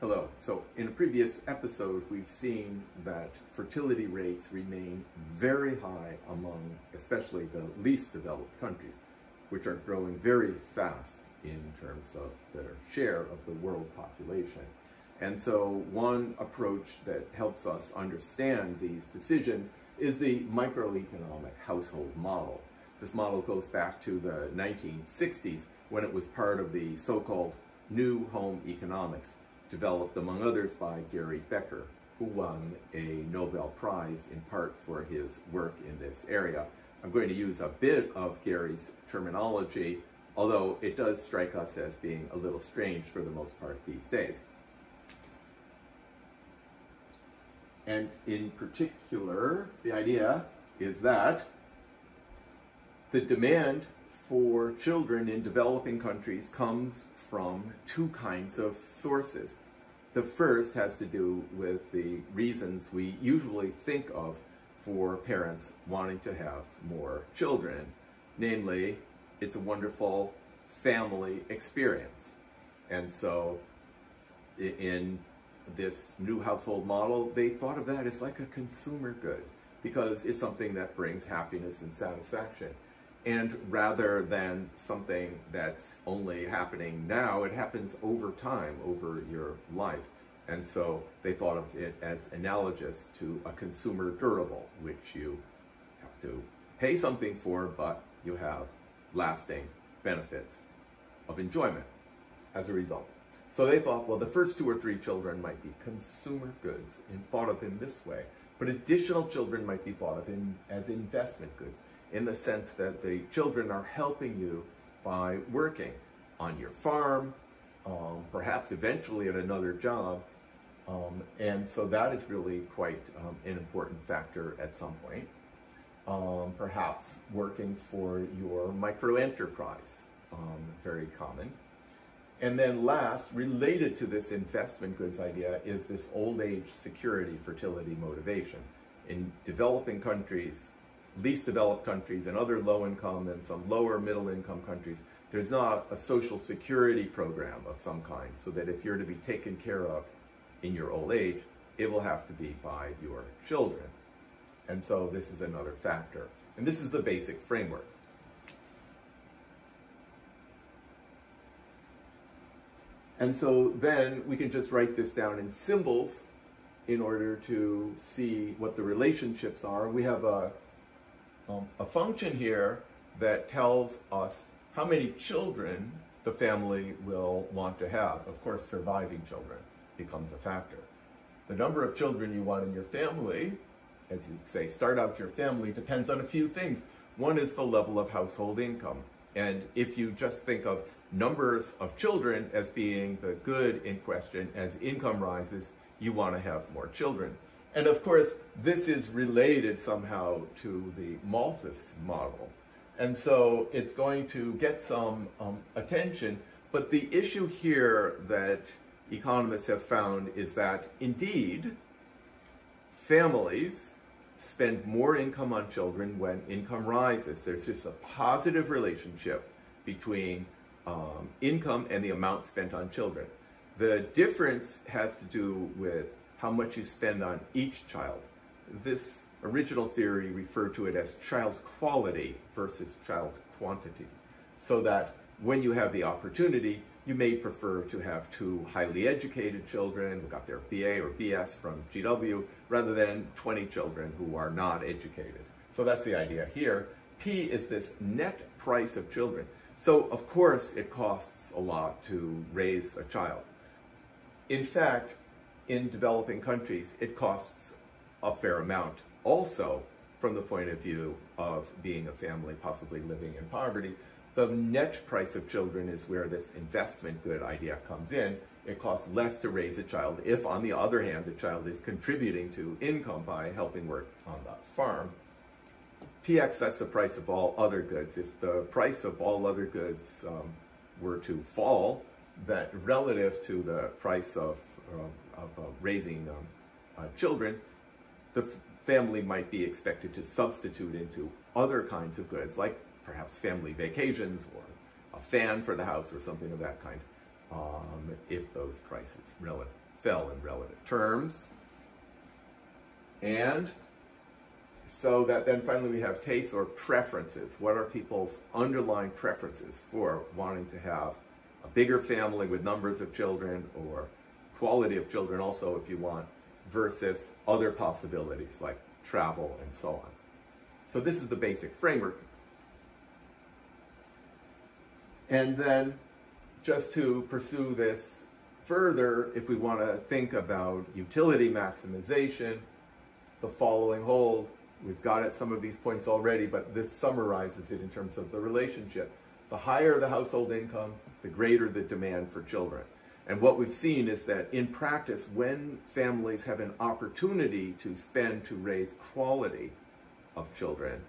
Hello. So in a previous episode, we've seen that fertility rates remain very high among especially the least developed countries, which are growing very fast in terms of their share of the world population. And so one approach that helps us understand these decisions is the microeconomic household model. This model goes back to the 1960s when it was part of the so-called New Home Economics, developed among others by Gary Becker, who won a Nobel Prize in part for his work in this area. I'm going to use a bit of Gary's terminology, although it does strike us as being a little strange for the most part these days. And in particular, the idea is that the demand for children in developing countries comes from two kinds of sources. The first has to do with the reasons we usually think of for parents wanting to have more children. Namely, it's a wonderful family experience. And so in this new household model, they thought of that as like a consumer good because it's something that brings happiness and satisfaction. And rather than something that's only happening now, it happens over time, over your life. And so they thought of it as analogous to a consumer durable, which you have to pay something for, but you have lasting benefits of enjoyment as a result. So they thought, well, the first two or three children might be consumer goods and thought of in this way, but additional children might be thought of in, as investment goods in the sense that the children are helping you by working on your farm, um, perhaps eventually at another job. Um, and so that is really quite um, an important factor at some point. Um, perhaps working for your micro enterprise, um, very common. And then last, related to this investment goods idea, is this old age security fertility motivation. In developing countries, least developed countries and other low income and some lower middle income countries, there's not a social security program of some kind so that if you're to be taken care of in your old age, it will have to be by your children. And so this is another factor. And this is the basic framework. And so then we can just write this down in symbols in order to see what the relationships are. We have a um, a function here that tells us how many children the family will want to have. Of course, surviving children becomes a factor. The number of children you want in your family, as you say, start out your family, depends on a few things. One is the level of household income. And if you just think of numbers of children as being the good in question, as income rises, you want to have more children. And of course, this is related somehow to the Malthus model. And so it's going to get some um, attention. But the issue here that economists have found is that indeed, families spend more income on children when income rises. There's just a positive relationship between um, income and the amount spent on children. The difference has to do with how much you spend on each child. This original theory referred to it as child quality versus child quantity, so that when you have the opportunity, you may prefer to have two highly educated children who got their BA or BS from GW rather than 20 children who are not educated. So that's the idea here. P is this net price of children. So of course it costs a lot to raise a child. In fact, in developing countries, it costs a fair amount. Also, from the point of view of being a family possibly living in poverty, the net price of children is where this investment good idea comes in. It costs less to raise a child if, on the other hand, the child is contributing to income by helping work on the farm. PX, that's the price of all other goods. If the price of all other goods um, were to fall, that relative to the price of um, of uh, raising um, uh, children, the family might be expected to substitute into other kinds of goods, like perhaps family vacations or a fan for the house or something of that kind, um, if those prices fell in relative terms. And so that then finally we have tastes or preferences. What are people's underlying preferences for wanting to have a bigger family with numbers of children or quality of children also if you want, versus other possibilities like travel and so on. So this is the basic framework. And then just to pursue this further, if we want to think about utility maximization, the following hold. We've got at some of these points already, but this summarizes it in terms of the relationship. The higher the household income, the greater the demand for children. And what we've seen is that in practice, when families have an opportunity to spend to raise quality of children,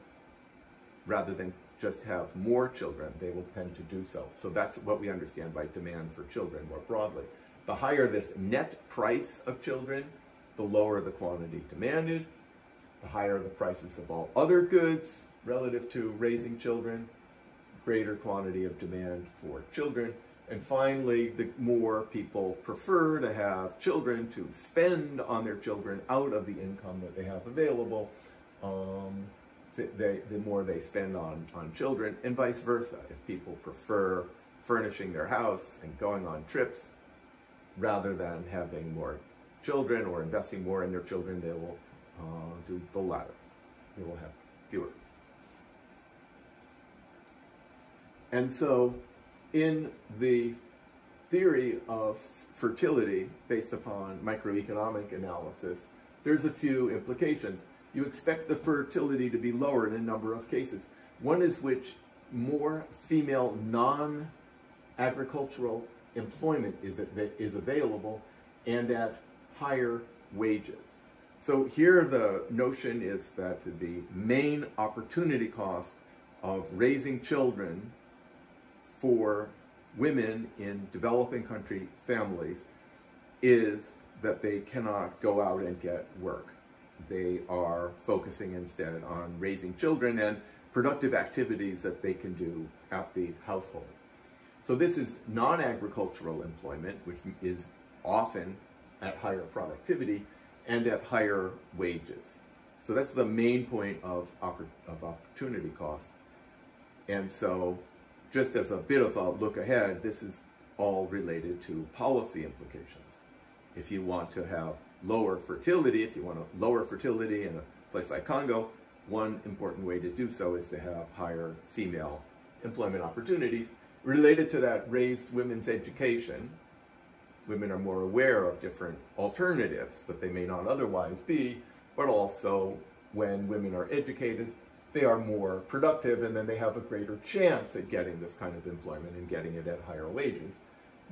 rather than just have more children, they will tend to do so. So that's what we understand by demand for children more broadly. The higher this net price of children, the lower the quantity demanded, the higher the prices of all other goods relative to raising children, greater quantity of demand for children, and finally, the more people prefer to have children to spend on their children out of the income that they have available, um, they, the more they spend on, on children, and vice versa. If people prefer furnishing their house and going on trips rather than having more children or investing more in their children, they will uh, do the latter. They will have fewer. And so, in the theory of fertility based upon microeconomic analysis, there's a few implications. You expect the fertility to be lower in a number of cases. One is which more female non-agricultural employment is, is available and at higher wages. So here the notion is that the main opportunity cost of raising children for women in developing country families is that they cannot go out and get work. They are focusing instead on raising children and productive activities that they can do at the household. So this is non-agricultural employment, which is often at higher productivity and at higher wages. So that's the main point of, oppor of opportunity cost. And so just as a bit of a look ahead, this is all related to policy implications. If you want to have lower fertility, if you want to lower fertility in a place like Congo, one important way to do so is to have higher female employment opportunities. Related to that, raised women's education, women are more aware of different alternatives that they may not otherwise be, but also when women are educated, they are more productive and then they have a greater chance at getting this kind of employment and getting it at higher wages.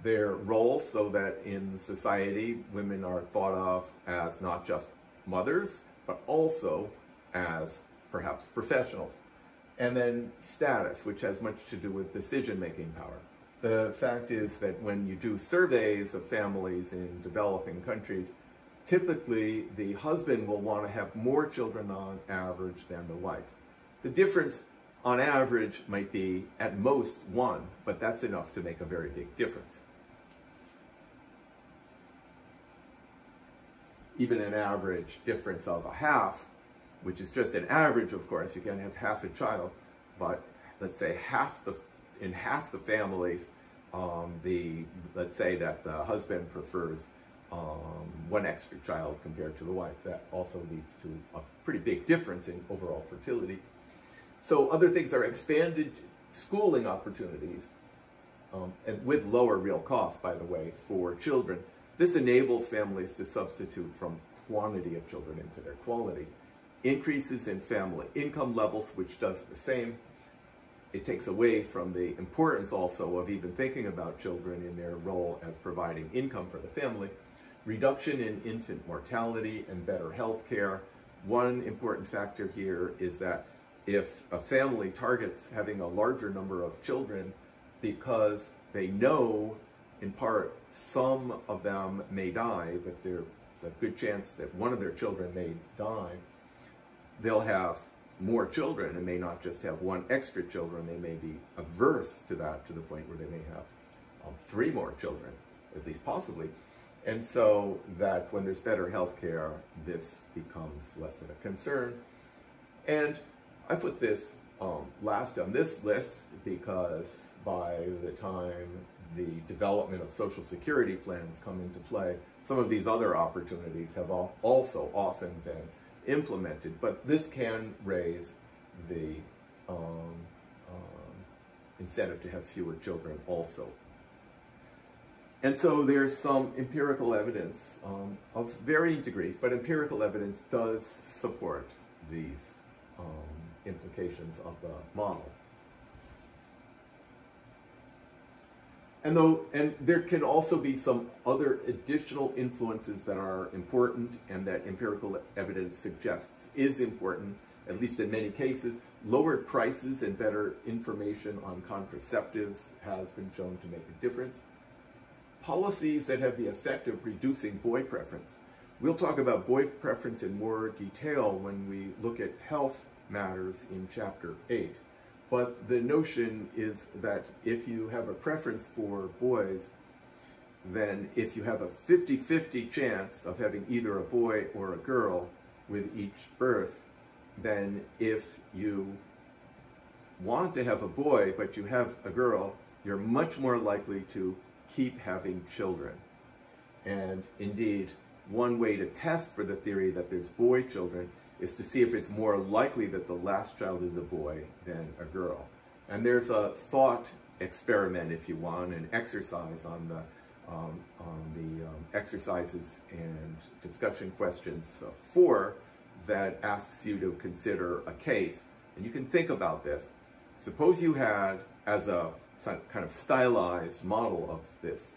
Their role so that in society, women are thought of as not just mothers, but also as perhaps professionals. And then status, which has much to do with decision-making power. The fact is that when you do surveys of families in developing countries, typically the husband will want to have more children on average than the wife. The difference on average might be at most one, but that's enough to make a very big difference. Even an average difference of a half, which is just an average, of course, you can have half a child, but let's say half the in half the families, um, the let's say that the husband prefers um, one extra child compared to the wife. That also leads to a pretty big difference in overall fertility. So other things are expanded schooling opportunities um, and with lower real costs, by the way, for children. This enables families to substitute from quantity of children into their quality. Increases in family income levels, which does the same it takes away from the importance also of even thinking about children in their role as providing income for the family. Reduction in infant mortality and better health care. One important factor here is that if a family targets having a larger number of children because they know in part some of them may die, that there's a good chance that one of their children may die, they'll have more children and may not just have one extra children. They may be averse to that to the point where they may have um, three more children, at least possibly. And so that when there's better health care, this becomes less of a concern. And I put this um, last on this list because by the time the development of social security plans come into play, some of these other opportunities have also often been implemented. But this can raise the um, um, incentive to have fewer children also. And so there's some empirical evidence um, of varying degrees, but empirical evidence does support these um, implications of the model. And though, and there can also be some other additional influences that are important and that empirical evidence suggests is important, at least in many cases. Lowered prices and better information on contraceptives has been shown to make a difference. Policies that have the effect of reducing boy preference. We'll talk about boy preference in more detail when we look at health matters in chapter 8. But the notion is that if you have a preference for boys, then if you have a 50-50 chance of having either a boy or a girl with each birth, then if you want to have a boy but you have a girl, you're much more likely to keep having children. And indeed, one way to test for the theory that there's boy children is to see if it's more likely that the last child is a boy than a girl. And there's a thought experiment, if you want, an exercise on the um, on the um, exercises and discussion questions uh, four that asks you to consider a case. And you can think about this. Suppose you had, as a kind of stylized model of this,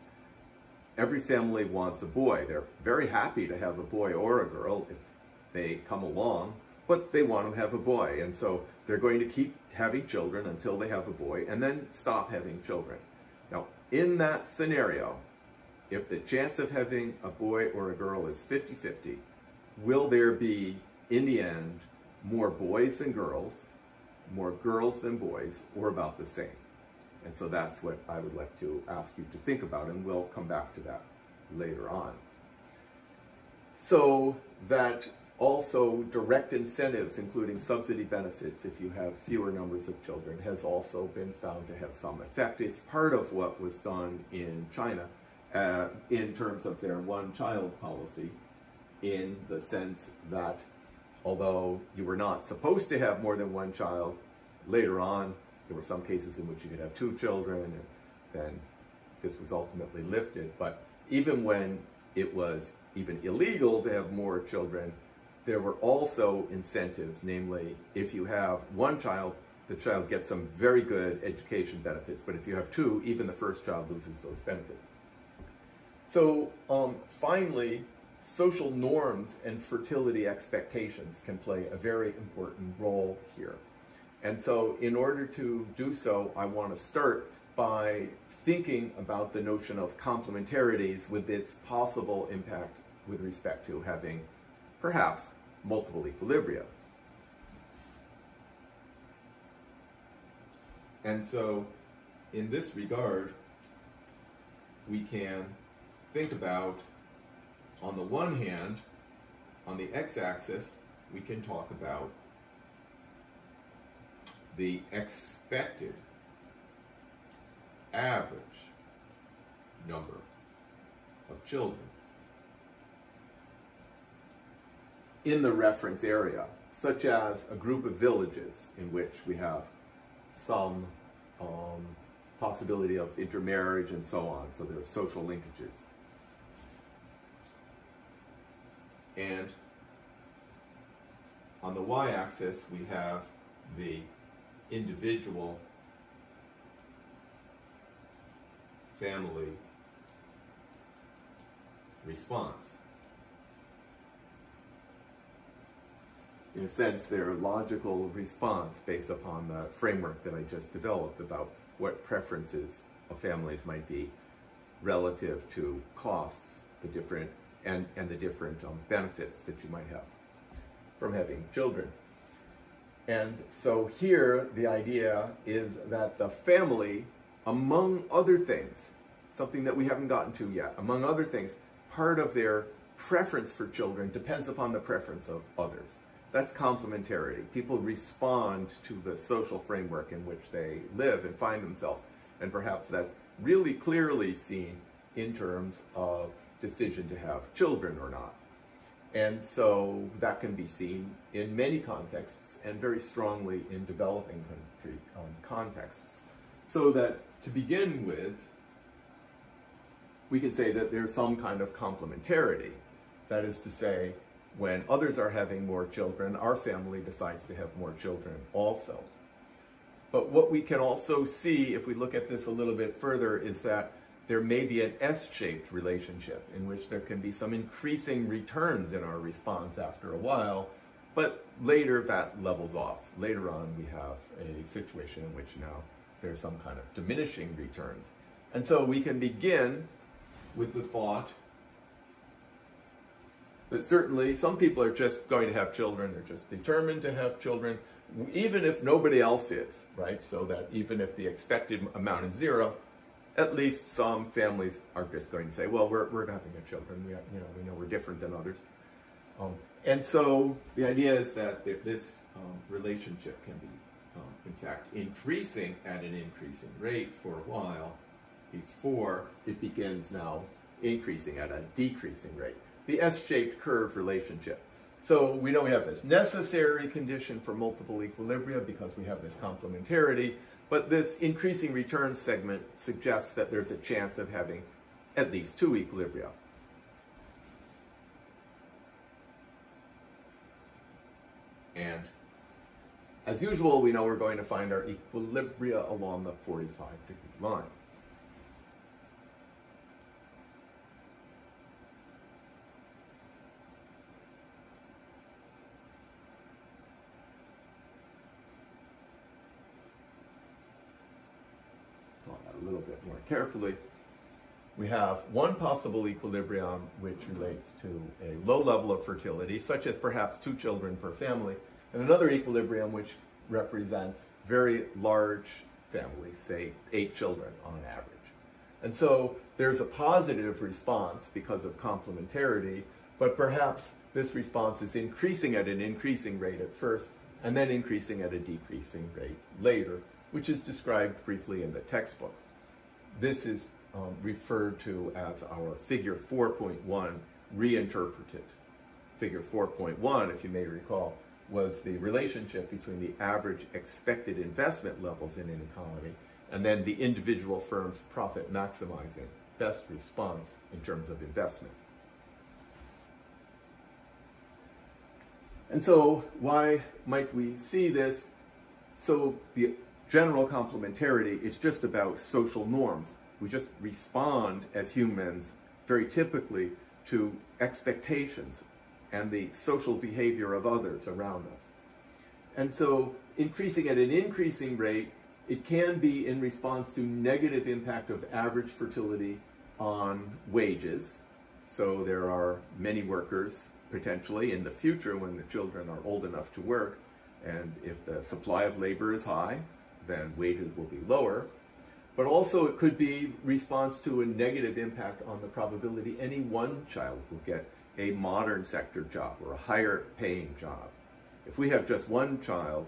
every family wants a boy. They're very happy to have a boy or a girl if they come along, but they want to have a boy. And so they're going to keep having children until they have a boy and then stop having children. Now, in that scenario, if the chance of having a boy or a girl is 50-50, will there be, in the end, more boys than girls, more girls than boys, or about the same? And so that's what I would like to ask you to think about, and we'll come back to that later on. So that also, direct incentives, including subsidy benefits if you have fewer numbers of children, has also been found to have some effect. It's part of what was done in China uh, in terms of their one-child policy, in the sense that although you were not supposed to have more than one child, later on there were some cases in which you could have two children, and then this was ultimately lifted. But even when it was even illegal to have more children, there were also incentives, namely, if you have one child, the child gets some very good education benefits, but if you have two, even the first child loses those benefits. So um, finally, social norms and fertility expectations can play a very important role here. And so in order to do so, I want to start by thinking about the notion of complementarities with its possible impact with respect to having perhaps multiple equilibria. And so in this regard, we can think about, on the one hand, on the x-axis, we can talk about the expected average number of children in the reference area, such as a group of villages in which we have some um, possibility of intermarriage and so on, so there are social linkages. And on the y-axis, we have the individual family response. In a sense, their logical response based upon the framework that I just developed about what preferences of families might be relative to costs, the different and, and the different um, benefits that you might have from having children. And so here, the idea is that the family, among other things, something that we haven't gotten to yet, among other things, part of their preference for children depends upon the preference of others. That's complementarity. People respond to the social framework in which they live and find themselves. And perhaps that's really clearly seen in terms of decision to have children or not. And so that can be seen in many contexts and very strongly in developing country um, contexts. So that to begin with, we can say that there's some kind of complementarity. That is to say, when others are having more children, our family decides to have more children also. But what we can also see, if we look at this a little bit further, is that there may be an S-shaped relationship in which there can be some increasing returns in our response after a while, but later that levels off. Later on, we have a situation in which now there's some kind of diminishing returns. And so we can begin with the thought that certainly some people are just going to have children, they're just determined to have children, even if nobody else is, right? So that even if the expected amount is zero, at least some families are just going to say, well, we're, we're having a children, we, you know, we know we're different than others. Um, and so the idea is that this um, relationship can be, um, in fact, increasing at an increasing rate for a while before it begins now increasing at a decreasing rate the S-shaped curve relationship. So we know we have this necessary condition for multiple equilibria because we have this complementarity, but this increasing return segment suggests that there's a chance of having at least two equilibria. And as usual, we know we're going to find our equilibria along the 45 degree line. Carefully, we have one possible equilibrium which relates to a low level of fertility, such as perhaps two children per family, and another equilibrium which represents very large families, say eight children on average. And so there's a positive response because of complementarity, but perhaps this response is increasing at an increasing rate at first, and then increasing at a decreasing rate later, which is described briefly in the textbook. This is um, referred to as our figure 4.1 reinterpreted. Figure 4.1, if you may recall, was the relationship between the average expected investment levels in an economy and then the individual firm's profit maximizing best response in terms of investment. And so why might we see this? So the general complementarity is just about social norms. We just respond as humans very typically to expectations and the social behavior of others around us. And so increasing at an increasing rate, it can be in response to negative impact of average fertility on wages. So there are many workers potentially in the future when the children are old enough to work. And if the supply of labor is high, then wages will be lower. But also it could be response to a negative impact on the probability any one child will get a modern sector job or a higher paying job. If we have just one child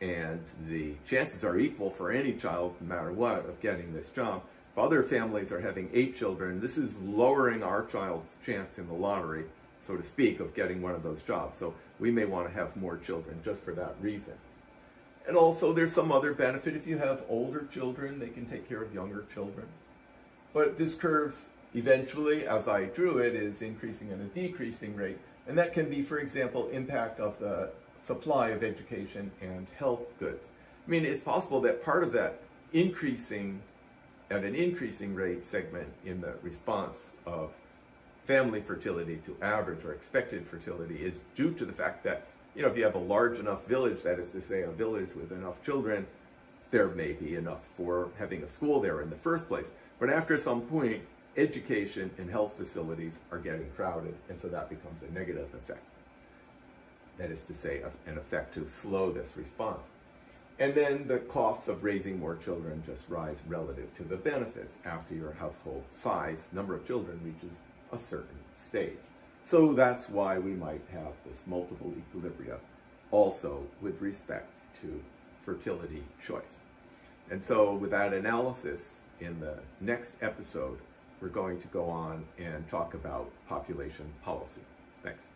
and the chances are equal for any child, no matter what, of getting this job, if other families are having eight children, this is lowering our child's chance in the lottery, so to speak, of getting one of those jobs. So we may want to have more children just for that reason. And also there's some other benefit. If you have older children, they can take care of younger children. But this curve eventually, as I drew it, is increasing at a decreasing rate. And that can be, for example, impact of the supply of education and health goods. I mean, it's possible that part of that increasing at an increasing rate segment in the response of family fertility to average or expected fertility is due to the fact that you know, if you have a large enough village, that is to say a village with enough children, there may be enough for having a school there in the first place. But after some point, education and health facilities are getting crowded, and so that becomes a negative effect. That is to say, an effect to slow this response. And then the costs of raising more children just rise relative to the benefits after your household size, number of children reaches a certain stage. So that's why we might have this multiple equilibria also with respect to fertility choice. And so with that analysis, in the next episode, we're going to go on and talk about population policy. Thanks.